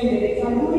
que de salud,